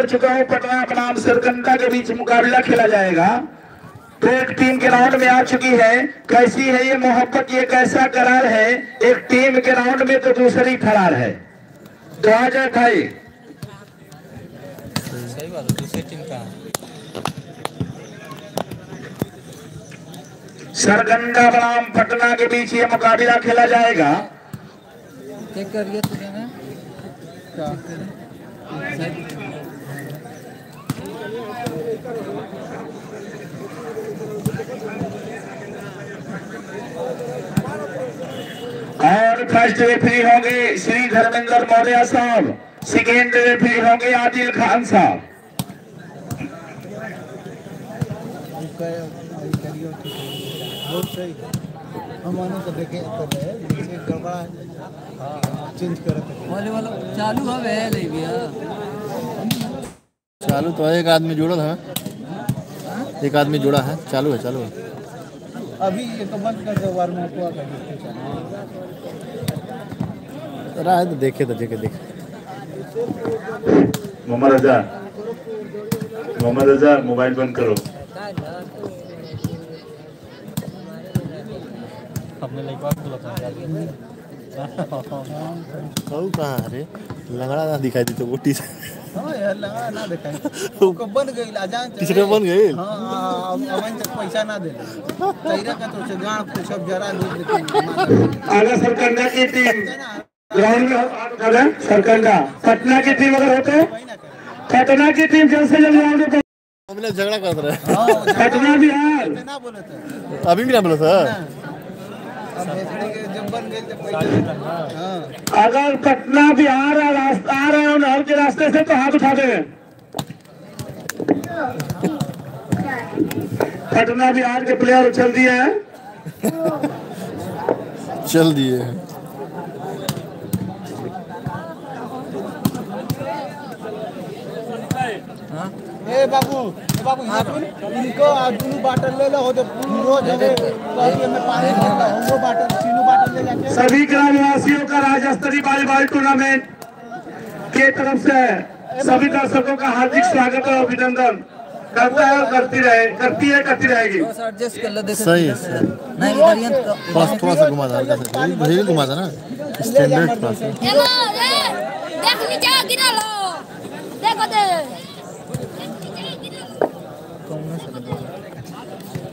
कर चुका हूँ पटना बनाम सरकंडा के बीच मुकाबला खेला जाएगा। तो एक टीम के राउंड में आ चुकी है। कैसी है ये मोहब्बत? ये कैसा करार है? एक टीम के राउंड में तो दूसरी फरार है। तो आ जाए भाई। सही बात दूसरी टीम का सरगंडा बनाम पटना के बीच ये मुकाबला खेला जाएगा। चेक करिए तूने ना और फ़र्स्ट रेफरी होंगे श्री धर्मेंद्र मौर्य साहब। सेकेंड रेफरी होंगे आदिल खान साहब। हम आने तो देखे कर रहे हैं लेकिन एक गड़बड़ा है। चेंज करे वाले वाला चालू हवे भैया चालू तो एक आदमी जुड़ा है एक आदमी जुड़ा है चालू है चालू है। अभी ये तो बंद कर दो बार में हुआ कर रहा है तो देखे तो देखे देखे। मोहम्मद रजा मोहम्मद रजा मोबाइल बंद करो। हमने लाइक बात बोला था। कहू कहाँ है रे? लंगड़ा ना दिखाई दी तो वो टी हाँ यार लगा ना देखा को बन गई अजान तीसरे बन गई? हाँ हाँ तक पैसा ना दे तैरा का तो से गाँव को सब जरा आगे सरकंडा की टीम ग्राउंड में हो- सरकंडा पटना की टीम अगर होते? पटना की टीम जल्द से जल्द ग्राउंड में हम लोग झगड़ा कर रहे हाँ पटना बिहार। अभी भी ना बोला था? अगर पटना बिहार आ रास्ता आ रहे हो नहर के रास्ते से तो हाथ उठा दे। पटना बिहार के प्लेयर उछल दिए हैं। चल दिए हैं। ए बाबू। बाबू यहाँ सुन इनको बाटल ले लो हो तो रोज हमें में पानी भरना हो बाटल तीनों बाटल ले जाके। सभी ग्रामवासियों का राज्य स्तरीय वॉलीबॉल टूर्नामेंट के तरफ़ से सभी दर्शकों का हार्दिक स्वागत और अभिनंदन करता है और करती रहे करती है करती रहेगी। देख। सही है सर नहीं इधर तो। थोड़ा थोड़ा सा घुमा था घुमा था ना। स्टैंडर्ड थोड़ा सा। एगो नीचे गिरा लो। देखो दे।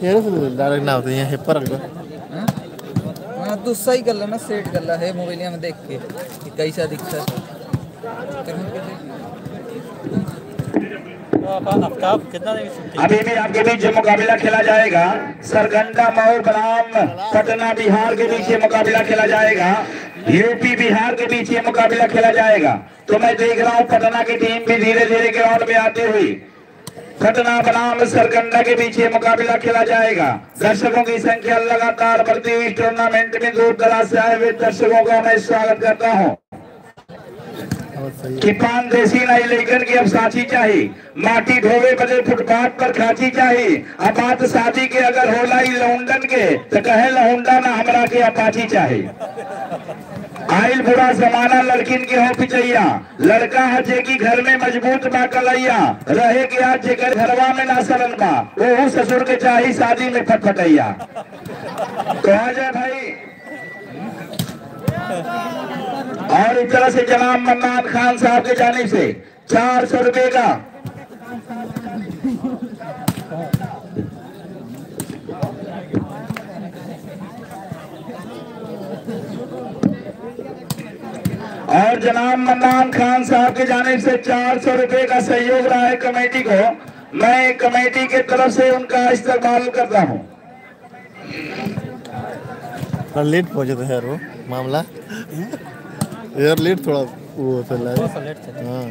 ये से डायरेक्ट ना होते यहाँ हेपर रख। दो हाँ तू सही कर लेना सेट कर ला है मोबाइल में देख के कि कैसा दिखता है। अभी भी आपके बीच मुकाबला खेला जाएगा। सरगंडा मऊ बनाम पटना बिहार के बीच ये मुकाबला खेला जाएगा। यूपी बिहार के बीच ये मुकाबला खेला जाएगा। तो मैं देख रहा हूँ पटना की टीम भी धीरे धीरे ग्राउंड में आती हुई। पटना बनाम सरगंडा के बीच ये मुकाबला खेला जाएगा। दर्शकों की संख्या लगातार बढ़ती हुई टूर्नामेंट में दूर दराज से आए हुए दर्शकों का मैं स्वागत करता हूँ। बहुत सही कि पान देसी नहीं लेकर के अब साची चाहिए। माटी ढोवे बदे फुटपाथ पर खाची चाहिए। बात शादी के अगर होला लौंडन के तो कहे लौंडा ना हमरा के अपाची चाहिए। आइल बुरा जमाना लड़किन के हो पिचैया। लड़का है जे की घर में मज़बूत बा कलैया। रहे के आज जेकर घरवा में ना सरन बा, ओहू ससुर के चाही शादी में फटफटैया। कहा जाए भाई? और इस तरह से जनाब मन्नान खान साहब के जाने से चार सौ रुपए का और जनाब मन्नान खान साहब के जाने से चार सौ रुपए का सहयोग रहा है कमेटी को। मैं कमेटी के तरफ़ से उनका इस्तेमाल करता हूँ। थोड़ा लेट पहुँचे थे यार वो मामला। यार लेट थोड़ा वो चल रहा है। हाँ।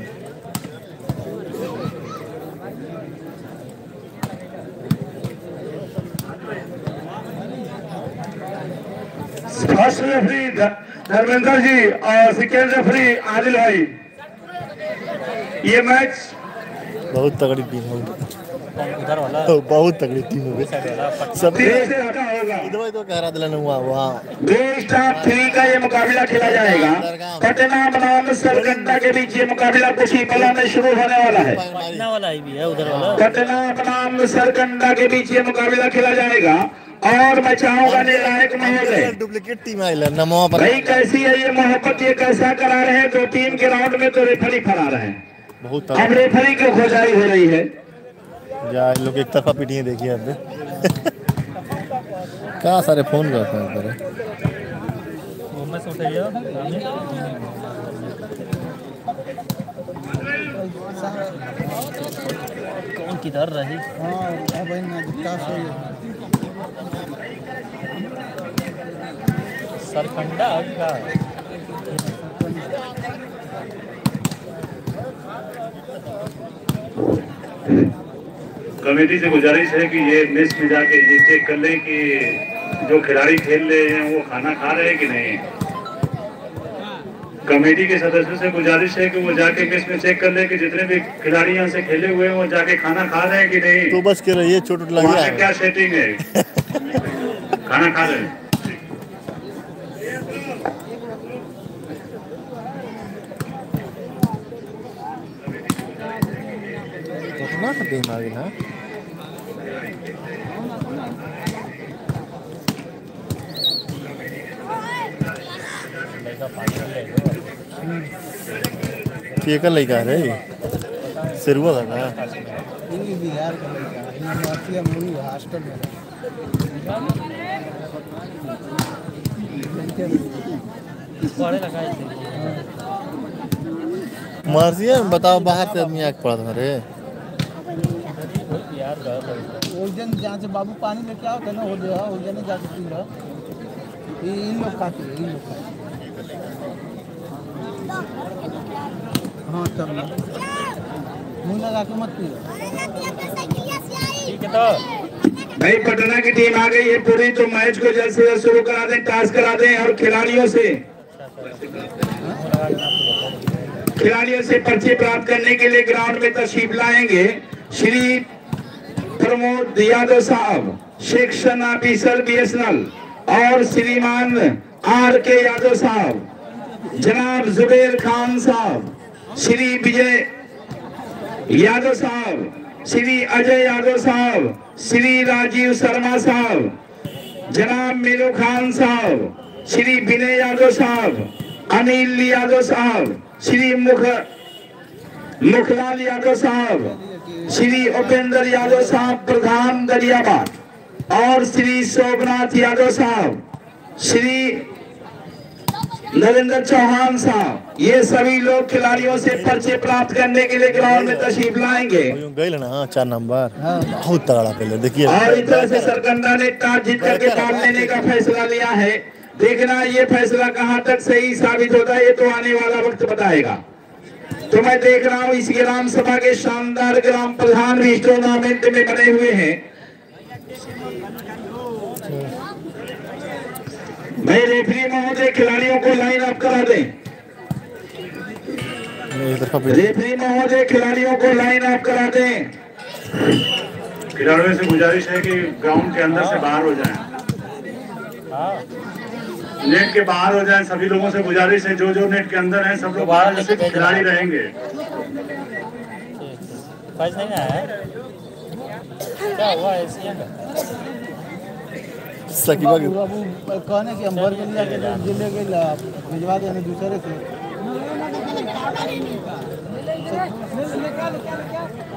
फ़र्स्ट रेफरी धर्मेंद्र जी और सिकेंड रेफरी आदिल भाई ये मैच बहुत तगड़ी टीम है। उधर वाला। बहुत तगड़ी टीम है सब होगा। इधर तो कह रहा दिलन हुआ वहाँ। दो स्टाफ थ्री का ये मुकाबला खेला जाएगा। पटना बनाम सरकंडा के बीच ये मुकाबला कुछ ही पलों में शुरू होने वाला है। पटना वाला ही भी है उधर वाला। पटना बनाम सरकंडा के बीच ये मुकाबला खेला जाएगा। और मैं चाहूँगा निर्णायक महोदय। डुप्लीकेट टीम आई नमो भाई कैसी है ये मोहब्बत? ये कैसा करा रहे हैं? दो टीम के राउंड में तो रेफरी फरा रहे हैं। बहुत अब रेफरी की खोजाई हो रही है। जा, इन लोग एक तरफा पीटिए देखिए अब कहाँ सारे फ़ोन करते हैं उठाइए कौन किधर रही? हाँ हो सरकंडा का कमेटी से गुजारिश है कि ये मेस में जाके ये चेक कर लें कि जो खिलाड़ी खेल रहे हैं वो खाना खा रहे हैं कि नहीं। कमेटी के सदस्यों से गुजारिश है कि वो जाके मेस में चेक कर लें कि जितने भी खिलाड़ी यहाँ से खेले हुए हैं वो जाके खाना खा रहे हैं कि नहीं। तो बच के रहिए चोट उट लग गया पे क्या सेटिंग है? खाना खा रहे हैं। कितना टीम आ गई ना केकर लड़का रे सिरवा था ना बिहार का लड़का है हॉस्टल में है बताओ, बाहर से आदमी आके पड़ा था रे उस जहाँ से बाबू पानी लेके आओ थे ना हो उस दिन जाके पी रहा। इन लोग खाते हैं, इन लोग खाते हाँ ना। मुँह लगा के मत पियो। ठीक है तो। भाई पटना की टीम आ गई है पूरी तो मैच को जल्द से जल्द शुरू करा दें टास्क करा दें और खिलाड़ियों से। खिलाड़ियों से पर्चे प्राप्त करने के लिए ग्राउंड में तशरीफ़ लाएँगे श्री प्रमोद यादव साहब सेक्शन ऑफिसर बीएसएनएल और श्रीमान आर के यादव साहब। जनाब जुबेर खान साहब, श्री विजय यादव साहब, श्री अजय यादव साहब, श्री राजीव शर्मा साहब, जनाब मीनू खान साहब, श्री विनय यादव साहब, अनिल यादव साहब, श्री मुख मुखलाल यादव साहब, श्री उपेंद्र यादव साहब, प्रधान दरियाबाद और श्री शोभनाथ यादव साहब, श्री नरेंद्र चौहान साहब ये सभी लोग खिलाड़ियों से पर्चे प्राप्त करने के लिए ग्राउंड में तशरीफ़ लाएँगे। हाँ चार नंबर। बहुत तगड़ा पहले देखिए। और इस तरह से सरकंडा ने टॉस जीत करके बॉल लेने का फैसला लिया है। देखना ये फैसला कहाँ तक सही साबित होता है ये तो आने वाला वक्त बताएगा। तो मैं देख रहा हूँ इस ग्राम सभा के शानदार ग्राम प्रधान भी इस टूर्नामेंट में बने हुए हैं। भाई रेफरी महोदय खिलाड़ियों को लाइन अप करा दें। रेफरी महोदय खिलाड़ियों को लाइन अप करा दें। खिलाड़ियों से गुजारिश है कि ग्राउंड के अंदर से बाहर हो जाएँ। नेट के बाहर हो जाएँ सभी लोगों से गुजारिश है जो जो नेट के अंदर हैं सब लोग बाहर जैसे खिलाड़ी रहेंगे। नहीं आया है? क्या हुआ है एशियन का सकीबा के बाबू कहने कि हम भर के लिया के ज़िले के ला- भिजवा देने दूसरे से।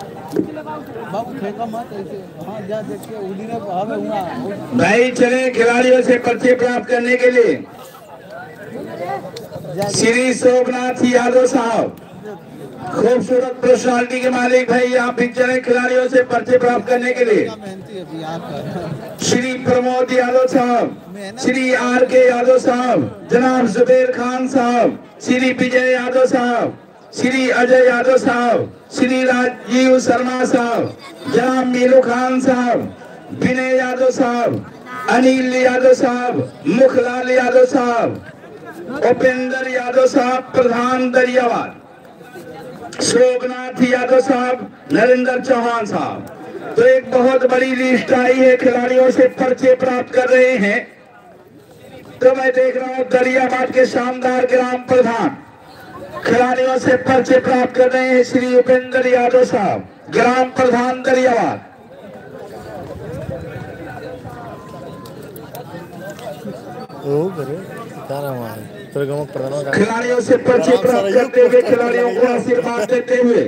बाबू फेंका मत ऐसे हाँ जा देख के उड़ी ने हुआ भाई चले खिलाड़ियों से पर्चे प्राप्त करने के लिए। श्री शोभनाथ यादव साहब। खूबसूरत पर्सनालिटी के मालिक भाई यहाँ चले खिलाड़ियों से पर्चे प्राप्त करने के लिए। श्री प्रमोद यादव साहब श्री आर के यादव साहब जनाब जुबेर खान साहब श्री विजय यादव साहब श्री अजय यादव साहब श्री राजीव शर्मा साहब जनाब मीरू खान साहब विनय यादव साहब अनिल यादव साहब मुखलाल यादव साहब उपेंद्र यादव साहब प्रधान दरियावाद शोभनाथ यादव साहब, नरेंद्र चौहान साहब। तो एक बहुत बड़ी लिस्ट आई है, खिलाड़ियों से पर्चे प्राप्त कर रहे हैं। तो मैं देख रहा हूँ दरियाबाद के शानदार ग्राम प्रधान। खिलाड़ियों से पर्चे प्राप्त कर रहे हैं श्री उपेंद्र यादव साहब, ग्राम प्रधान दरियाबाद। ओ करे खिलाड़ियों से पर्चे प्राप्त करते हुए खिलाड़ियों को आशीर्वाद देते हुए।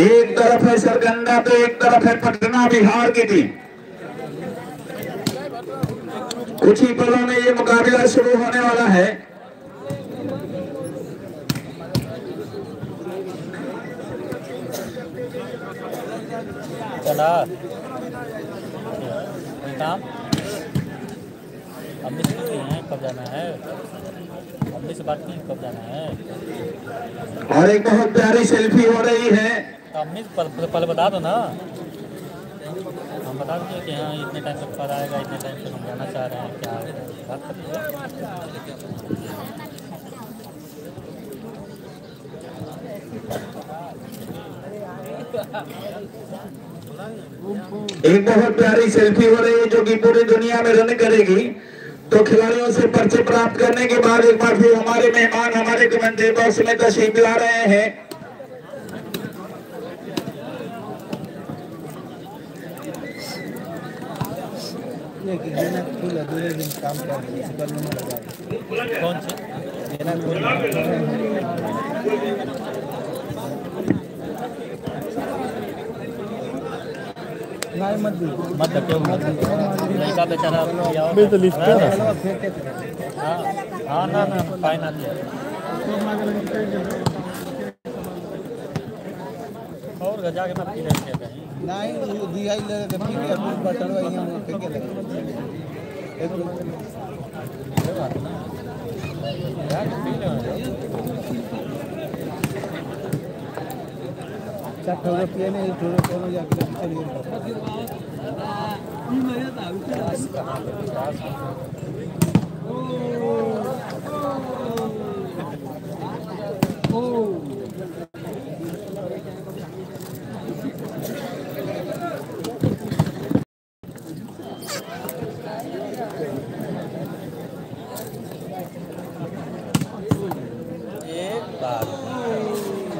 एक तरफ़ है सरगंगा तो एक तरफ़ है पटना बिहार की टीम। कुछ ही पलों में ये मुकाबला शुरू होने वाला है। कोई काम? अम्मी से पूछी हैं कब जाना है? अम्मी से बात की कब जाना है? और एक बहुत प्यारी सेल्फी हो रही है। अम्मी से पहले बता दो ना। हम बता देंगे कि हाँ इतने टाइम तक पर आएगा इतने टाइम तक हम जाना चाह रहे हैं क्या बात करते हैं एक बहुत प्यारी सेल्फी हो रही है जो कि पूरी दुनिया में रन करेगी। तो खिलाड़ियों से पर्चे प्राप्त करने के बाद एक बार फिर हमारे मेहमान, हमारे कमेंट्री बॉक्स में ला रहे हैं। काम कर रहे हैं कल में लगा कौन सी देना फूल नहीं मत दी मत रखो मत लड़का बेचारा या तो लिस्ट कर रहा के हाँ हाँ ना ना फाइन आती और गजा के मैं पी रहे थे नहीं वो दिया ही ले के पी के अपनी बटन वही हम फेंके लगे एक बात ना. के पी ले चार ठोरो पिए नहीं ठोरो कोनो जाके चलिए एक बार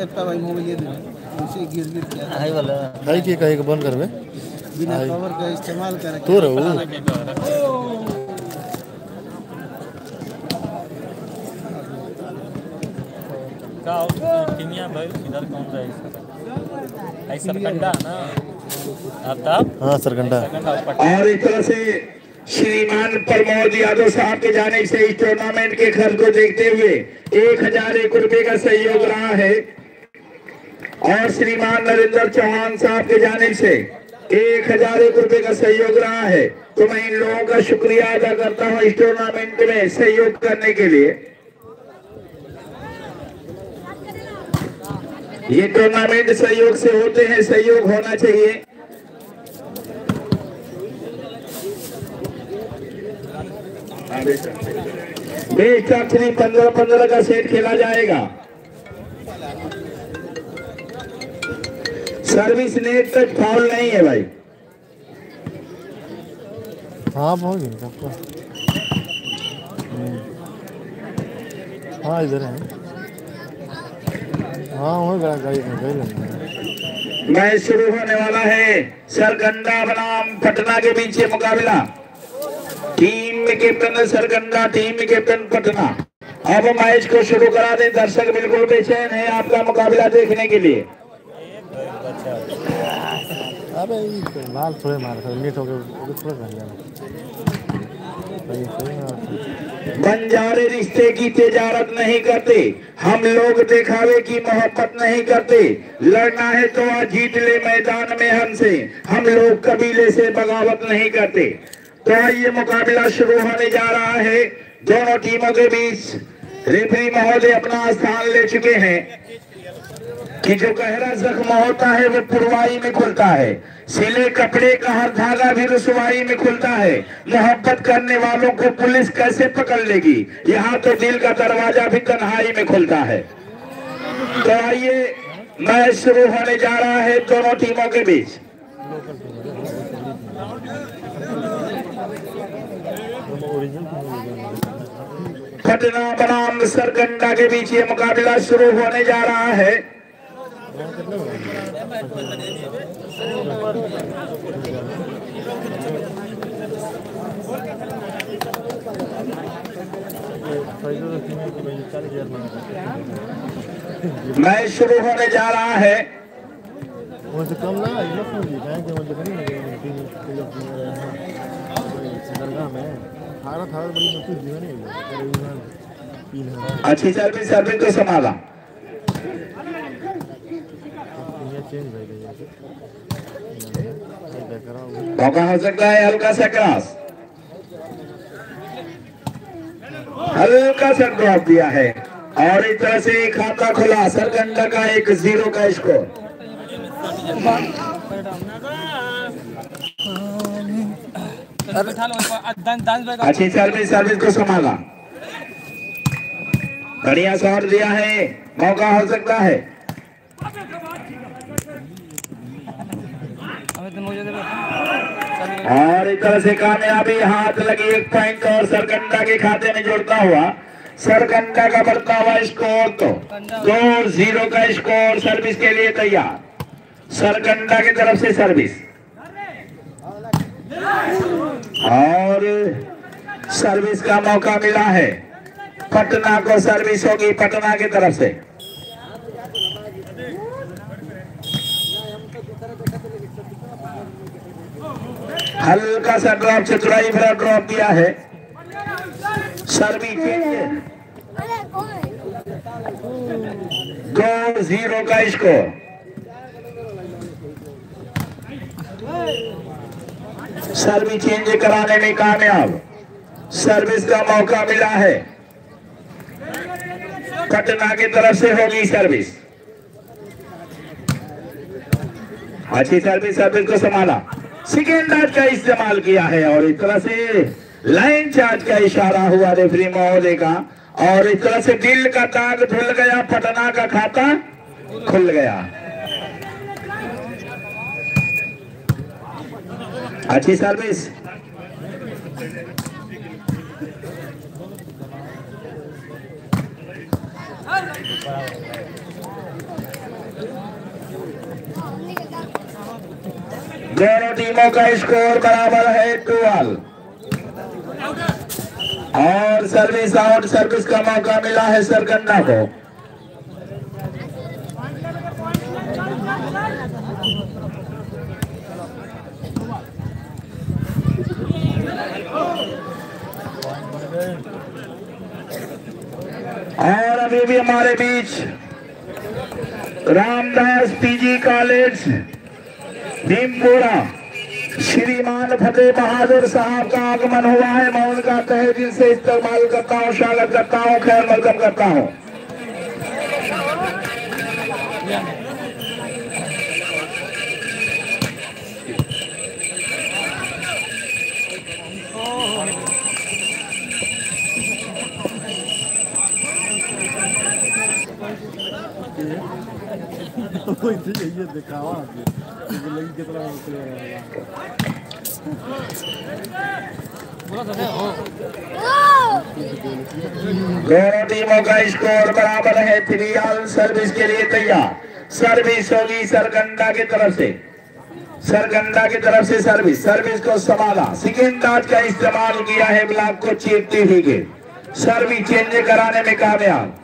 एक भाई मोबाइल ये दे उसे गिर गिर के हाई वाला के कहे के बंद करबे बिना कवर का इस्तेमाल करें। तो रहू। का टीमिया भाई इधर कौन रहा है इसका ऐसा सरकंडा ना? आफ्ताब हाँ सरकंडा। और इस तरह से श्रीमान प्रमोद यादव साहब के जाने से इस टूर्नामेंट के खर्च को देखते हुए एक हज़ार एक रुपए का सहयोग रहा है। और श्रीमान नरेंद्र चौहान साहब के जाने से एक हज़ार एक रुपए का सहयोग रहा है तो मैं इन लोगों का शुक्रिया अदा करता हूँ इस टूर्नामेंट में सहयोग करने के लिए ये टूर्नामेंट सहयोग से होते हैं सहयोग होना चाहिए बेस्ट थ्री पंद्रह पंद्रह का सेट खेला जाएगा सर्विस नेट तक फाउल नहीं है भाई। हाँ सबको हम्म। हाँ इधर है। हाँ वही गाड़ी गाड़ी गाड़ी लग मैच शुरू होने वाला है सरगंडा बनाम पटना के बीच ये मुकाबला। टीम कैप्टन है सरगंडा टीम कैप्टन पटना। अब मैच को शुरू करा दें। दर्शक बिल्कुल बेचैन है आपका मुकाबला देखने के लिए। अबे लाल थोड़े नेट हो गए थोड़ा सही मार बंजारे रिश्ते की तजारत नहीं करते, हम लोग दिखावे की मोहब्बत नहीं करते। लड़ना है तो आज जीत ले मैदान में हमसे, हम लोग कबीले से बगावत नहीं करते। तो ये मुकाबला शुरू होने जा रहा है, दोनों टीमों के बीच। रेफरी महोदय अपना स्थान ले चुके हैं। कि जो गहरा जख्म होता है, वो पुरवाई में खुलता है। सिले कपड़े का हर धागा भी रसवाई में खुलता है। मोहब्बत करने वालों को पुलिस कैसे पकड़ लेगी? यहाँ तो दिल का दरवाज़ा भी तन्हाई में खुलता है। तो आइए मैच शुरू होने जा रहा है दोनों टीमों के बीच। पटना बनाम सरगंडा के बीच ये मुकाबला शुरू होने जा रहा है। मैच शुरू होने जा रहा है। मुझे कम ना ये लोग क्यों जी बैंक मौका हो सकता है हल्का सा क्रॉस हल्का सा ड्रॉप दिया है। और इस तरह से खाता खुला, सरगंडा का एक ज़ीरो का स्कोर अच्छी सर्विस सर्विस को संभाला। बढ़िया शॉट दिया है। मौका हो सकता है। और इस तरह से कामयाबी, हाथ लगी एक पॉइंट और सरगंडा के खाते में जुड़ता हुआ, सरकंडा का बढ़ता हुआ स्कोर तो दो ज़ीरो का स्कोर सर्विस के लिए तैयार। सरकंडा की तरफ़ से सर्विस और सर्विस का मौका मिला है। पटना को सर्विस होगी पटना की तरफ़ से। हल्का सा ड्रॉप चतुराई भरा ड्रॉप दिया है। चेंज अरे कौन दो ज़ीरो का स्कोर सर्विस चेंज कराने में कामयाब। सर्विस का मौका मिला है। पटना की तरफ़ से होगी सर्विस अच्छी सर्विस सर्विस को संभाला। सेकेंड चार्ज का इस्तेमाल किया है और इस तरह से लाइन चार्ज का इशारा हुआ रेफरी महोदय का। और इस तरह से दिल का दाग धुल गया, पटना का खाता खुल गया। अच्छी सर्विस दोनों टीमों का स्कोर बराबर है ट्वेल्व और सर्विस आउट सर्विस का मौका मिला है सरगंडा को। और अभी भी हमारे बीच रामदास पीजी कॉलेज भीमपुरा, श्रीमान फतेह बहादुर साहब का आगमन हुआ है। मैं उनका तहे दिल से इस्तेमाल करता हूँ स्वागत करता हूँ, खैर वेलकम करता हूँ। ये दिखावा लगी कितना दोनों टीमों का स्कोर बराबर है थ्री ऑल सर्विस के लिए तैयार। सर्विस होगी सरगंडा की तरफ़ से। सरगंडा की तरफ़ से सर्विस। सर्विस को संभाला। डॉट का इस्तेमाल किया है ब्लॉक को चीरते ही के सर्विस चेंज कराने में कामयाब।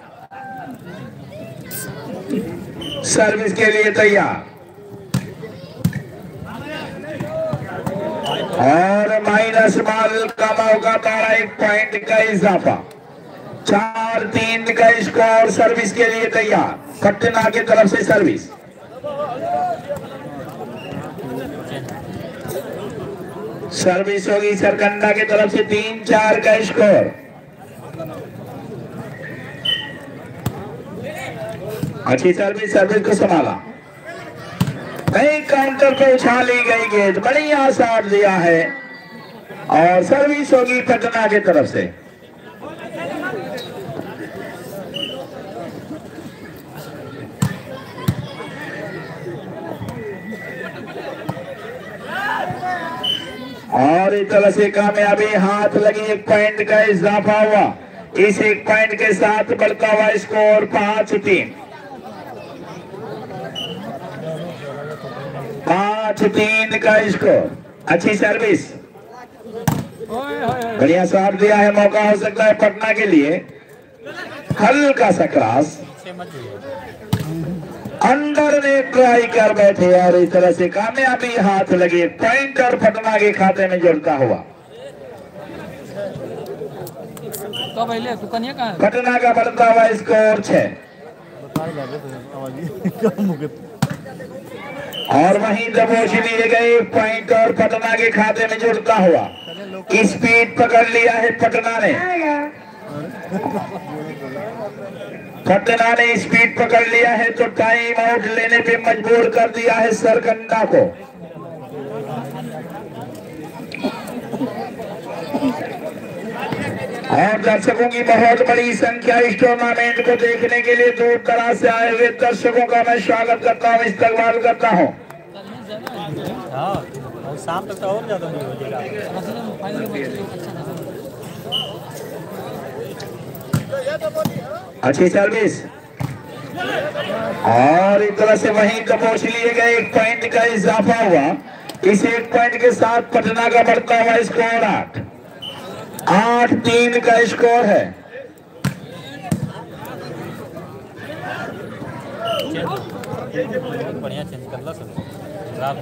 सर्विस के लिए तैयार। और माइनस माल का मौका तारा एक पॉइंट का इजाफा। चार तीन का स्कोर सर्विस के लिए तैयार। पटना की तरफ़ से सर्विस। सर्विस होगी सरकंडा की तरफ़ से तीन चार का स्कोर। अच्छी सर्विस सर्विस को संभाला। कई काउंटर पे उछाली गई गेंद, बढ़िया शॉट दिया है। और सर्विस होगी पटना की तरफ़ से। और इस तरह से कामयाबी, हाथ लगी एक पॉइंट का इजाफा हुआ। इस एक पॉइंट के साथ बढ़ता हुआ स्कोर पाँच तीन। पाँच तीन का स्कोर अच्छी सर्विस बढ़िया शॉट दिया है, मौका हो सकता है पटना के लिए। हल्का सा क्रॉस। अंदर ने ट्राई कर बैठे और इस तरह से कामयाबी हाथ लगे। पॉइंट और पटना के खाते में जुड़ता हुआ। तो पटना का बढ़ता हुआ स्कोर छह बता ही लगे तो आवाज़ कम हो गई और वहीं दबोच लिए गए पॉइंट और पटना के खाते में जुड़ता हुआ। स्पीड पकड़ लिया है पटना ने। पटना ने स्पीड पकड़ लिया है तो टाइम आउट लेने पे मजबूर कर दिया है सरकंडा को। और दर्शकों की बहुत बड़ी संख्या इस टूर्नामेंट को देखने के लिए दूर दराज से आए हुए दर्शकों का मैं स्वागत करता हूँ इस्तेमाल करता हूँ। हाँ शाम तक तो और ज़्यादा नहीं हो जाएगा अच्छी सर्विस और एक तरह से वहीं दबोच लिए गए एक पॉइंट का इजाफा हुआ। इस एक पॉइंट के साथ पटना का बढ़ता हुआ स्कोर आठ। आठ तीन का स्कोर है। बढ़िया चेंज कर लो सब। खराब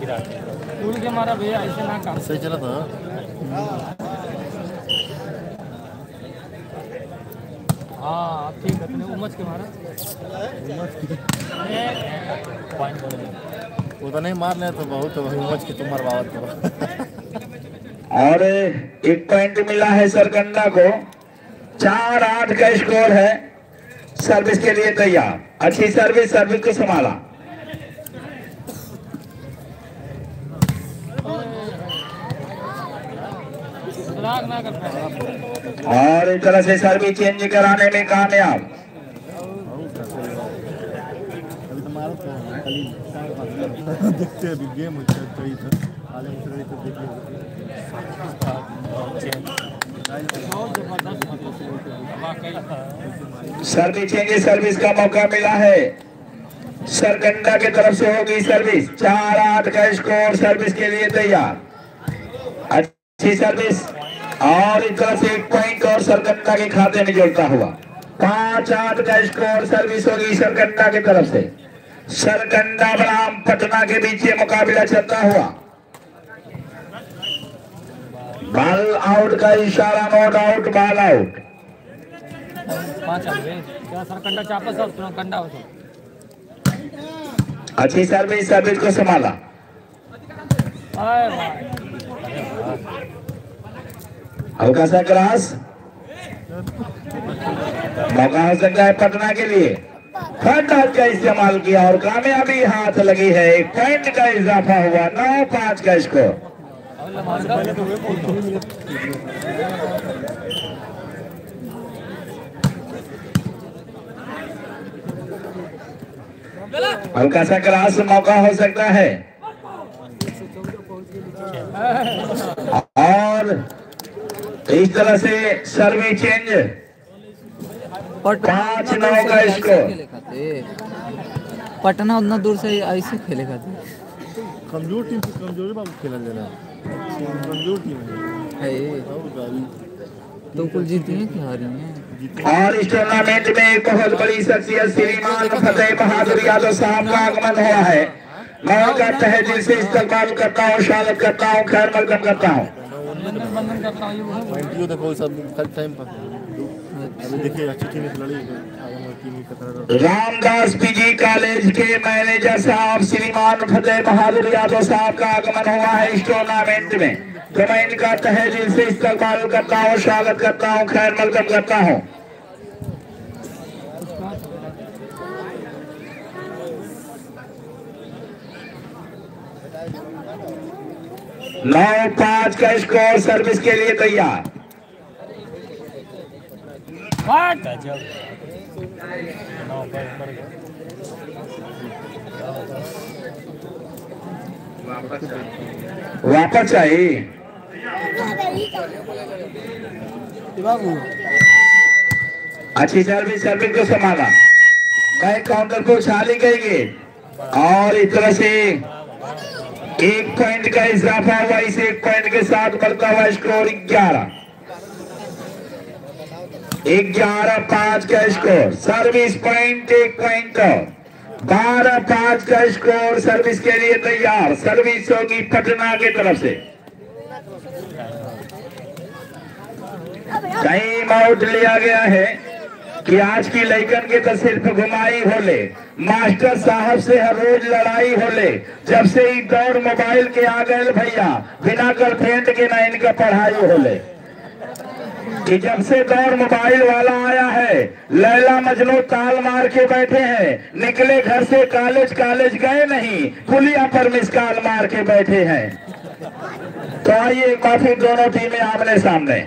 उड़ के मारा भैया ऐसे ना काम। सही चला था। हाँ ठीक है तूने उमच के मारा। पॉइंट बदल वो तो नहीं मार ले तो बहुत उमच के तुम मरवावत करो और एक पॉइंट मिला है सरकंडा को। चार आठ का स्कोर है। सर्विस के लिए तैयार। अच्छी सर्विस सर्विस को संभाला। और एक तरह से सर्विस चेंज कराने में कामयाब। देखते हैं अभी गेम सर्विस चेंज सर्विस का मौका मिला है। सरकंडा की तरफ़ से होगी सर्विस चार आठ का स्कोर सर्विस के लिए तैयार। अच्छी सर्विस और इस तरह से एक पॉइंट और सरकंडा के खाते में जुड़ता हुआ। पाँच आठ का स्कोर सर्विस होगी सरकंडा की तरफ़ से। सरकंडा बनाम पटना के बीच ये मुकाबला चलता हुआ। बॉल आउट का इशारा नोट आउट बॉल आउट अच्छी सर्विस सर्विस को संभाला। हल्का सा क्रॉस मौका हो सकता है पटना के लिए। हाथ का इस्तेमाल किया और कामयाबी हाथ लगी है। एक पॉइंट का इजाफा हुआ, नौ पाँच का स्कोर हल्का सा क्रॉस मौका हो सकता है। और इस तरह से सर्वे चेंज। पाँच नौ का स्कोर पटना उतना दूर से ऐसे खेले खाते कमज़ोर टीम से कमज़ोर बाबू खेला देना। तो कुल जीती है कि हारी है? और इस टूर्नामेंट में एक बहुत बड़ी शख्सियत श्रीमान फतेह बहादुर यादव साहब का आगमन हुआ है। मैं उनका तहे दिल से इस्तेमाल करता हूँ स्वागत करता हूँ खैर मकदम करता हूँ। देखो सब टाइम पर। देखिए अच्छी टीम से रामदास पीजी कॉलेज के मैनेजर साहब श्रीमान फतेह बहादुर यादव साहब का आगमन हुआ है इस टूर्नामेंट में। तो मैं इनका तहे दिल से इस्तेमाल करता हूँ, स्वागत करता हूँ, खैर मलकम करता हूँ। नौ पाँच का स्कोर सर्विस के लिए तैयार। वापस बाबू अच्छी सर्विस सर्विस को संभाला। बैक काउंटर को उछाली गई और इस तरह से एक पॉइंट का इजाफा हुआ। इस एक पॉइंट के साथ बढ़ता हुआ स्कोर ग्यारह। ग्यारह पाँच का स्कोर सर्विस पॉइंट एक पॉइंट बारह पाँच का स्कोर सर्विस के लिए तैयार। सर्विस होगी पटना की तरफ़ से। टाइम आउट लिया गया है कि आज की लैकन के तो सिर्फ़ घुमाई होले। मास्टर साहब से हर रोज लड़ाई होले। जब से ही दौड़ मोबाइल के आ गए भैया, बिना गर्लफ्रेंड के ना इनका पढ़ाई होले। कि जब से दौर मोबाइल वाला आया है, लैला मजनू ताल मार के बैठे हैं। निकले घर से कॉलेज कॉलेज गए नहीं, पुलिया पर मिस कॉल मार के बैठे हैं। तो आइए काफ़ी दोनों टीमें आमने सामने।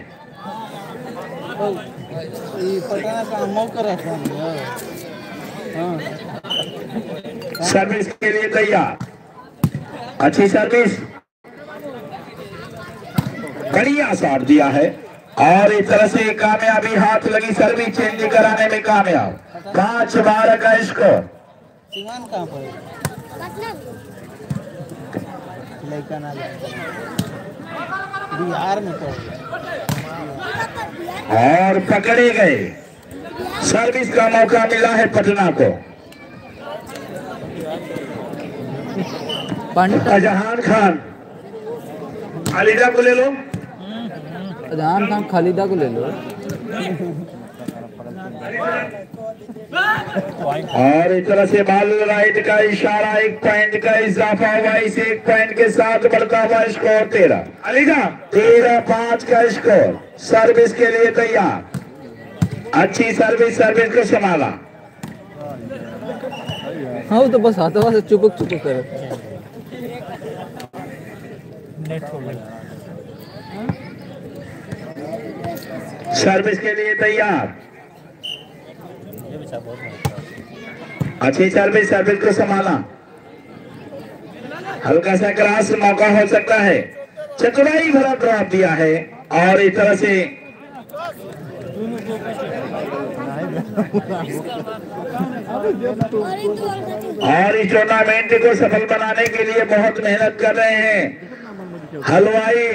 सर्विस के लिए तैयार। अच्छी सर्विस। बढ़िया शॉट दिया है। और इस तरह से कामयाबी हाथ लगी सर्विस चेंज कराने में कामयाब। पाँच बारह का स्कोर बिहार में तो और पकड़े गए। सर्विस का मौका मिला है पटना को। पंडित जहान खान। खालिदा को ले लो। जहान खान खालिदा को ले लो। और इस तरह से बाल राइट का इशारा एक पॉइंट का इजाफा हुआ इस एक पॉइंट के साथ बढ़ता हुआ स्कोर तेरह। अलीजा तेरह पाँच का स्कोर सर्विस के लिए तैयार। अच्छी सर्विस सर्विस को संभाला। हाँ वो तो बस हाथों से चुपक चुपक कर नेट हो गया सर्विस के लिए तैयार। अच्छी सर्विस सर्विस को संभाला। हल्का सा क्रॉस मौका हो सकता है। चतुराई भरा ड्रॉप दिया है और इस तरह से और इस टूर्नामेंट को सफल बनाने के लिए बहुत मेहनत कर रहे हैं। हलवाई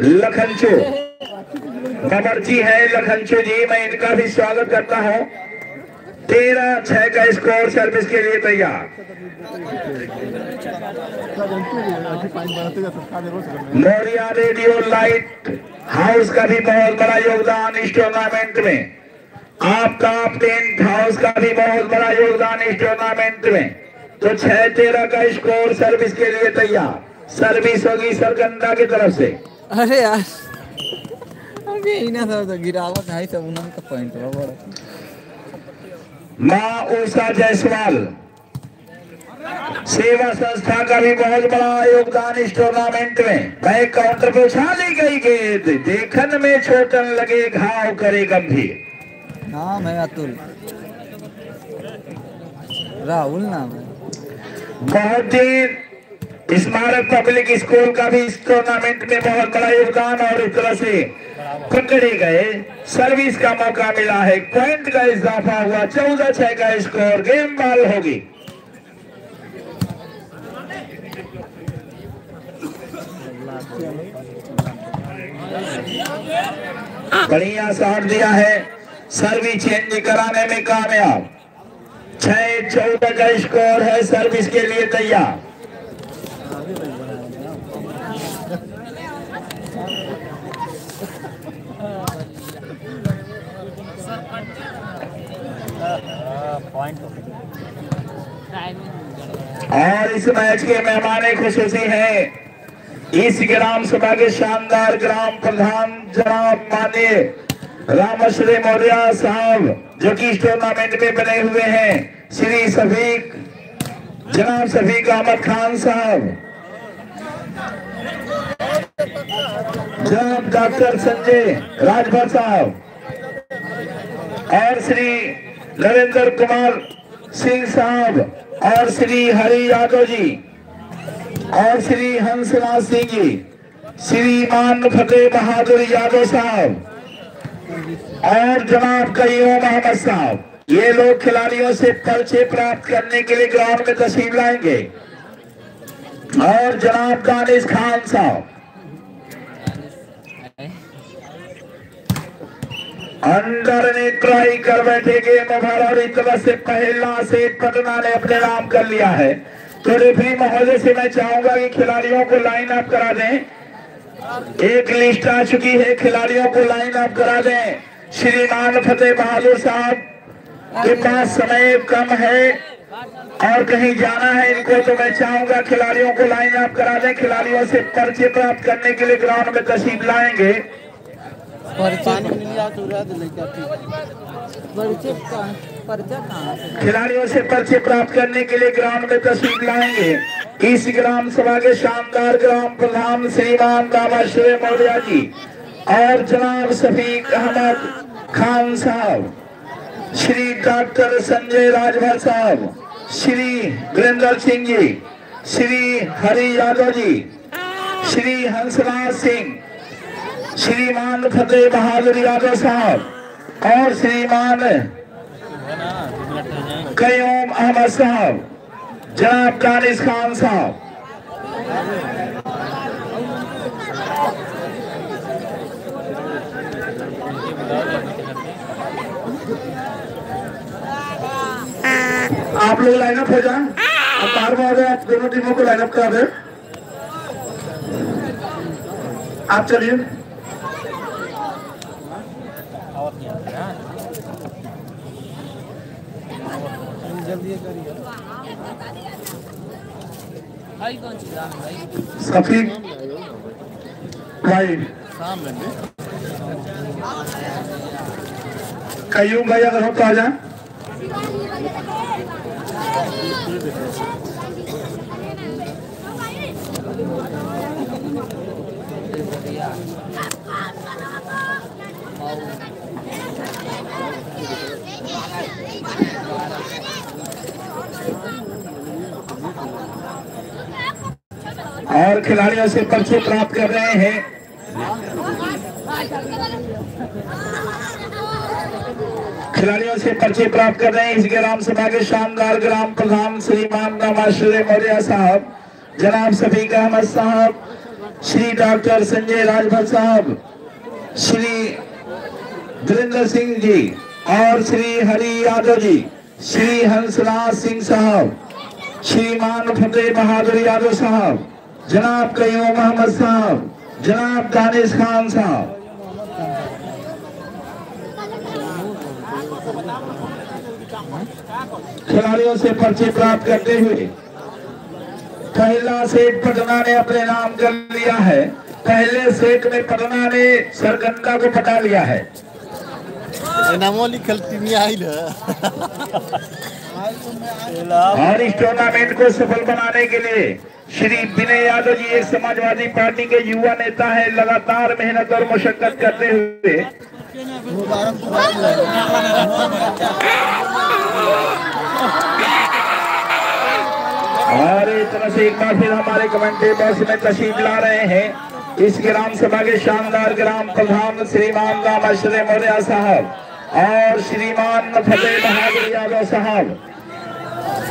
लखनचू। बाबरची है लखनचू जी, मैं इनका भी स्वागत करता हूँ। तेरह, छह का स्कोर सर्विस के लिए तैयार। मोरिया रेडियो लाइट हाउस का भी बहुत बड़ा योगदान इस टूर्नामेंट में। आपका टेंट हाउस का भी बहुत बड़ा योगदान इस टूर्नामेंट में। तो छह, तेरह का स्कोर सर्विस के लिए तैयार। सर्विस होगी सरगंदा की तरफ़ से। अरे यार। अभी ही ना तो गिरावट है सब उनका पॉइंट बड़ा माँ उषा जायसवाल सेवा संस्था का भी बहुत बड़ा योगदान इस टूर्नामेंट में। बैक काउंटर पे उछाली गई गेंद। देखन में छोटन लगे घाव करे गंभीर। नाम है अतुल। राहुल नाम है। बहुत ही स्मारक पब्लिक स्कूल का भी इस टूर्नामेंट में बहुत बड़ा योगदान और इस तरह से पकड़े गए। सर्विस का मौका मिला है। पॉइंट का इजाफा हुआ। चौदह छह का स्कोर गेम बॉल होगी। बढ़िया शॉट दिया है। सर्विस चेंज कराने में कामयाब। छह चौदह का स्कोर है। सर्विस के लिए तैयार पॉइंट हो गया और इस मैच के मेहमान खुशूसी हैं। इस ग्राम सभा के शानदार ग्राम प्रधान जनाब माननीय रामश्री मौर्य साहब, जो कि इस टूर्नामेंट में बने हुए हैं। श्री सफीक जनाब सफीक अहमद खान साहब। जनाब डॉक्टर संजय राजभर साहब। और श्री नरेंद्र कुमार सिंह साहब और श्री हरि यादव जी और श्री हंसराज सिंह जी, श्रीमान फतेह बहादुर यादव साहब और जनाब कईम मोहम्मद साहब। ये लोग खिलाड़ियों से पर्चे प्राप्त करने के लिए ग्राउंड में तस्वीर लाएँगे। और जनाब दानिश खान साहब अंदर ने ट्राई कर बैठे ओवर और इस तरह से पहला सेट पटना ने अपने नाम कर लिया है। तो रेफरी महोदय से मैं चाहूँगा कि खिलाड़ियों को लाइन अप करा दें। एक लिस्ट आ चुकी है, खिलाड़ियों को लाइन अप करा दें। श्रीमान फतेह बहादुर साहब के पास समय कम है और कहीं जाना है इनको तो मैं चाहूँगा खिलाड़ियों को लाइन अप करा दें। खिलाड़ियों से पर्चे प्राप्त करने के लिए ग्राउंड में तशरीफ़ लाएँगे। खिलाड़ियों से पर्चे प्राप्त करने के लिए ग्राउंड में तस्वीर लाएँगे। इस ग्राम सभा के शानदार ग्राम प्रधान श्रीमान बाबा शिव मौर्या जी और जनाब शफीक अहमद खान साहब, श्री डॉक्टर संजय राजभर साहब, श्री वीरेंद्र सिंह जी, श्री हरि यादव जी, श्री हंसराज सिंह श्रीमान फतेह बहादुर यादव साहब और श्रीमान कयूम अहमद साहब, जनाब दानिश खान साहब। आप लोग लाइनअप हो जाए। बार बार आप दोनों टीमों को लाइनअप करा दें। आप चलिए। जल्दी करिए। भाई कौन सी दाम भाई? सफीक भाई। कयूम भाई अगर हो तो आ जाए। और खिलाड़ियों से पर्चे प्राप्त कर रहे हैं। खिलाड़ियों से पर्चे प्राप्त कर रहे हैं। इस ग्राम सभा के शानदार ग्राम प्रधान श्रीमान रामाश्रय मौर्य साहब। जनाब सफीक अहमद साहब, श्री डॉक्टर संजय राजभर साहब, श्री वीरेंद्र सिंह जी और श्री हरि यादव जी, श्री हंसराज सिंह साहब, श्रीमान फतेह बहादुर यादव साहब। जनाब कयूम मोहम्मद साहब जनाब दानिश खान साहब। खिलाड़ियों से पर्चे प्राप्त करते हुए पहला सेट पटना ने अपने नाम कर लिया है। पहले सेट में पटना ने सरगंगा को पटा लिया है। नामो लिखल टीमी आइल और इस टूर्नामेंट को सफल बनाने के लिए श्री विनय यादव जी, एक समाजवादी पार्टी के युवा नेता है, लगातार मेहनत और मुशक्कत करते हुए। और इस तरह से एक बार फिर हमारे कमेंट्री बॉक्स में तशीफ ला रहे हैं। इस ग्राम सभा के शानदार ग्राम प्रधान श्रीमान राम आश्रय मौर्य साहब और श्रीमान फतेह बहादुर यादव साहब।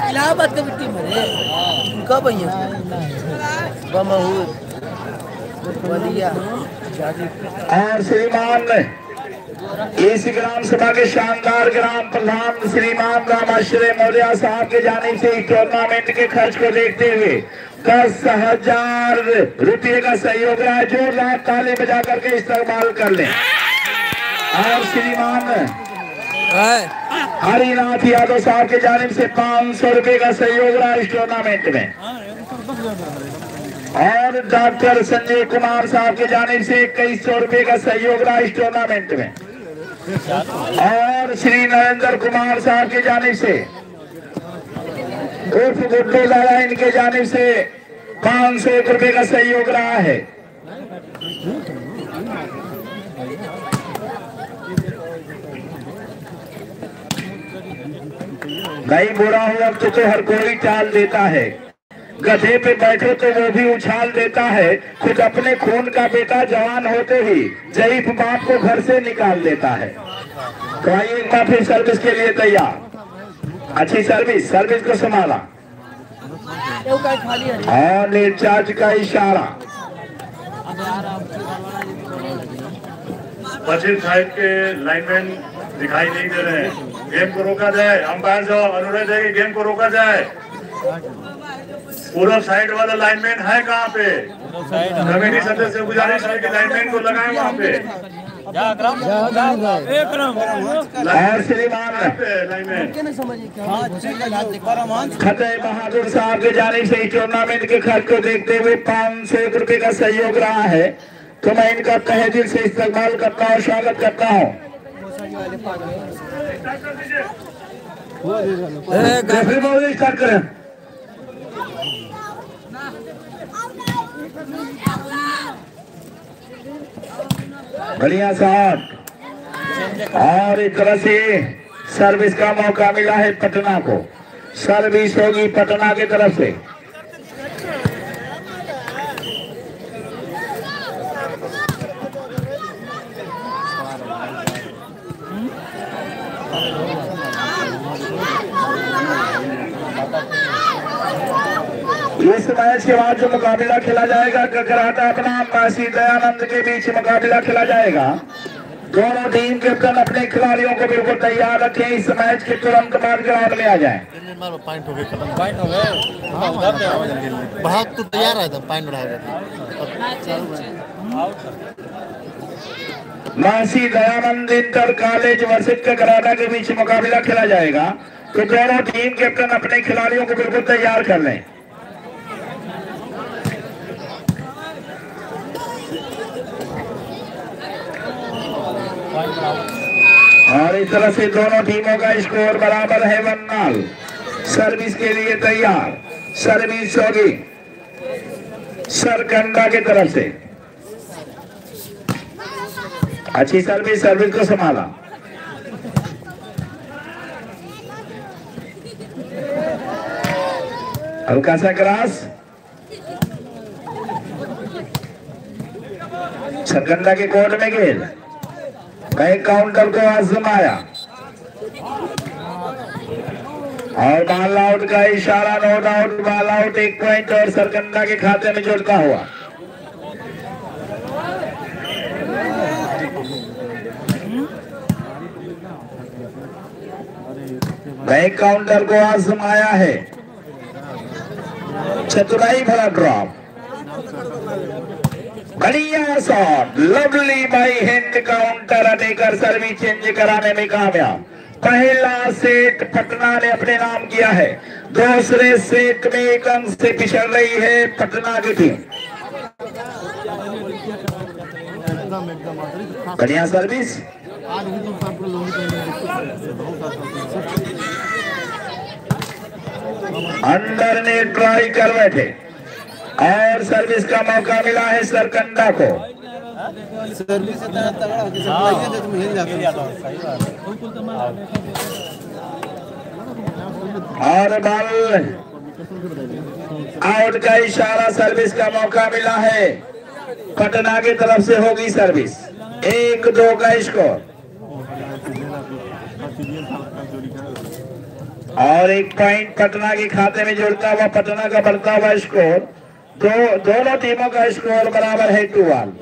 इलाहाबाद का मिट्टी मरे कब भैया बमहूर बलिया और श्रीमान इस ग्राम सभा के शानदार ग्राम प्रधान श्रीमान रामाश्रय मौर्य साहब के जाने से टूर्नामेंट के खर्च को देखते हुए दस हज़ार रुपये का सहयोग रहा है जोरदार ताली बजा करके इस्तेमाल कर लें और श्रीमान हरिनाथ यादव साहब के जानिब से पाँच सौ रुपये का सहयोग रहा इस टूर्नामेंट में। और डॉक्टर संजय कुमार साहब के जानिब से इक्कीस सौ रुपये का सहयोग रहा इस टूर्नामेंट में। और श्री नरेंद्र कुमार साहब की जानिब से उर्फ़ गुड्डू दादा इनके जानिब से पाँच सौ रुपये का सहयोग रहा है। नहीं, बुरा हो, अब तो हर कोई टाल देता है। गधे पे बैठे तो वो भी उछाल देता है। खुद अपने खून का बेटा जवान होते ही जयीफ बाप को घर से निकाल देता है। तो आइए बार फिर सर्विस के लिए तैयार। अच्छी सर्विस सर्विस को संभाला। और निर्चार्ज का इशारा। पश्चिम साइड के लाइनमैन दिखाई नहीं दे रहे हैं। गेम को रोका जाए अंपायर जो अनुरोध है कि गेम को रोका जाए। पूर्व साइड वाला लाइनमैन है कहाँ पे? कमेटी सदस्य से गुजारिश है कि लाइनमैन को लगाए वहाँ पे। बहादुर साहब के जाने से टूर्नामेंट के खर्च को देखते हुए पाँच सौ एक रुपए का सहयोग रहा है। तो मैं इनका तहे दिल से इस्तेमाल करता हूँ स्वागत करता हूँ। बढ़िया साहब। और एक तरह से सर्विस का मौका मिला है पटना को। सर्विस होगी पटना की तरफ़ से। इस मैच के बाद जो मुकाबला खेला जाएगा ककराटा अपना काशी दयानंद के बीच मुकाबला खेला जाएगा। दोनों टीम कैप्टन अपने खिलाड़ियों को बिल्कुल तैयार रखें इस मैच के तुरंत बाद ग्राउंड में आ जाएँ। बहुत तो तैयार है मासी दयानंद इंटर कॉलेज वर्षित ककराटा के बीच मुकाबला खेला जाएगा। तो दोनों टीम कैप्टन अपने खिलाड़ियों को बिल्कुल तैयार कर लें। और इस तरह से दोनों टीमों का स्कोर बराबर है वनमाल सर्विस के लिए तैयार। सर्विस होगी सरकंडा की तरफ़ से। अच्छी सर्विस सर्विस को संभाला। हल्का सा क्रॉस। सरकंडा के कोर्ट में गेंद बैक काउंटर को आजमाया और बाल आउट का इशारा नो डाउट बाल आउट एक पॉइंट और सरकंडा के खाते में जुड़ता हुआ। बैक काउंटर को आजमाया है। चतुराई भरा ड्रॉप बढ़िया shot lovely by Hind counter attacker service change कराने में कामयाब। पहला सेट पटना ने अपने नाम किया है, दूसरे सेट में एक अंक से पिछड़ रही है पटना की टीम बढ़िया सर्विस अंदर ने ट्राई कर बैठे और सर्विस का मौका मिला है सरकंडा को। सर्विस तो। और बॉल आउट का इशारा सर्विस का मौका मिला है। पटना की तरफ़ से होगी सर्विस एक दो का स्कोर और एक पॉइंट पटना के खाते में जुड़ता हुआ पटना का बढ़ता हुआ स्कोर दो, दोनों टीमों का स्कोर बराबर है टू वन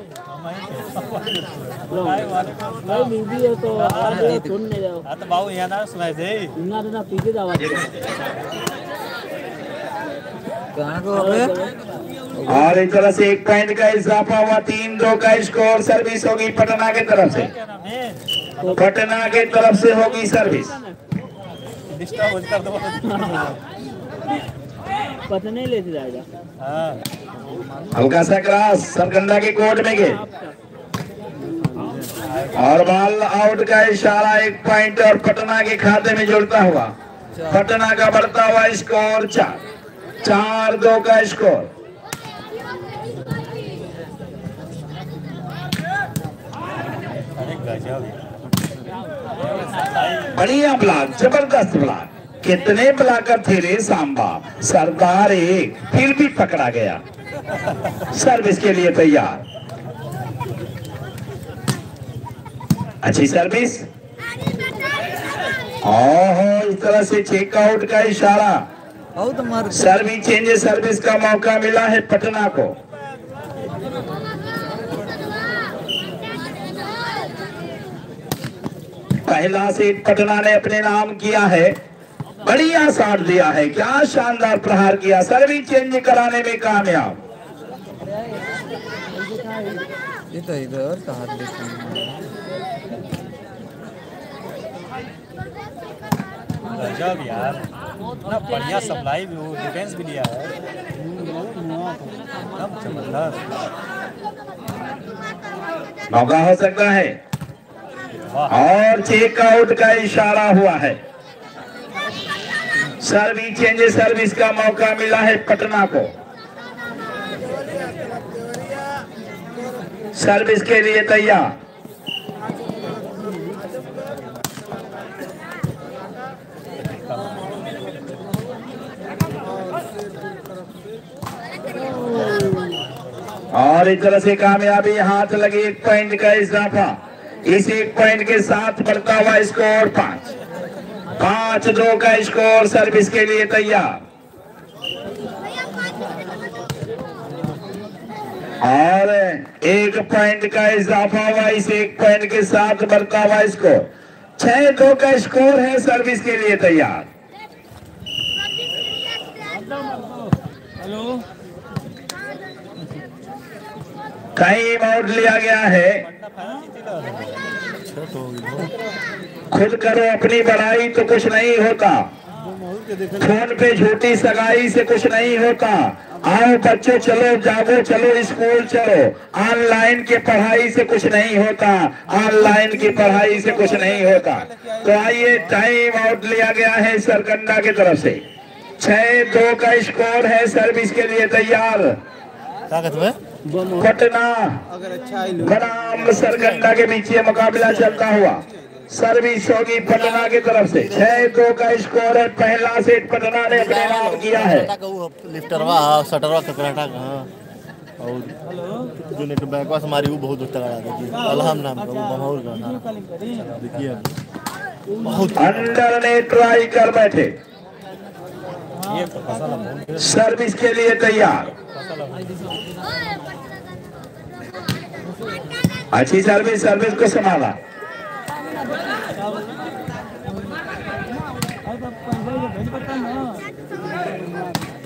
और एक तरह से एक पॉइंट का इजाफा हुआ, तीन दो का स्कोर सर्विस होगी पटना की तरफ़ से। पटना की तरफ़ से होगी सर्विस पता नहीं लेते जाएगा। हाँ। हल्का सा क्रॉस सरकंडा के कोर्ट में गए। और बॉल आउट का इशारा एक पॉइंट और पटना के खाते में जुड़ता हुआ। अच्छा। पटना का बढ़ता हुआ स्कोर चार। चार दो का स्कोर। बढ़िया ब्लॉक ज़बरदस्त ब्लॉक। कितने ब्लॉकर थे रे सांबा सरदार एक फिर भी पकड़ा गया। सर्विस के लिए तैयार। अच्छी सर्विस। ओहो इस तरह से चेकआउट का इशारा। बहुत सर्विस चेंज सर्विस का मौका मिला है पटना को। पहला सीट पटना ने अपने नाम किया है। बढ़िया साथ दिया है। क्या शानदार प्रहार किया। सर्विस चेंज कराने में कामयाब। ये तो इधर का हाथ देखिए गजब यार। इतना बढ़िया सप्लाई भी वो डिफेंस भी लिया है। एकदम ज़बरदस्त। मौका हो सकता है। और चेकआउट का इशारा हुआ है। सर्विस चेंज सर्विस का मौका मिला है पटना को। सर्विस के लिए तैयार। और इस तरह से कामयाबी हाथ लगी एक पॉइंट का इजाफा। इस एक पॉइंट के साथ बढ़ता हुआ स्कोर पाँच। पाँच दो का स्कोर सर्विस के लिए तैयार। और एक पॉइंट का इजाफा हुआ, इस एक पॉइंट के साथ बढ़ता हुआ स्कोर। छह दो का स्कोर है सर्विस के लिए तैयार। टाइम आउट लिया गया है। खुद करो अपनी बड़ाई तो कुछ नहीं होता। फ़ोन पे झूठी सगाई से कुछ नहीं होता। आओ बच्चों, चलो, जागो, चलो, स्कूल चलो। ऑनलाइन की पढ़ाई से कुछ नहीं होता। ऑनलाइन की पढ़ाई से कुछ नहीं होता। तो आइए टाइम आउट लिया गया है सरकंडा की तरफ़ से। छह, दो का स्कोर है सर्विस के लिए तैयार। कहते हैं पटना बनाम सरकंडा के बीच ये मुकाबला चलता हुआ। सर्विस होगी पटना की तरफ़ से। छह दो का स्कोर है पहला सेट पटना ने अपने नाम किया है। लिफ्टरवा हाँ शटरवा ककराटा का और जो नेट बैकवा से मारी वो बहुत देखिए अलहम नाम का वो बमौर का। देखिए बहुत अंदर ने ट्राई कर बैठे ये तो फ़सल अब बहुत सर्विस के लिए तैयार। अच्छी सर्विस सर्विस को संभाला।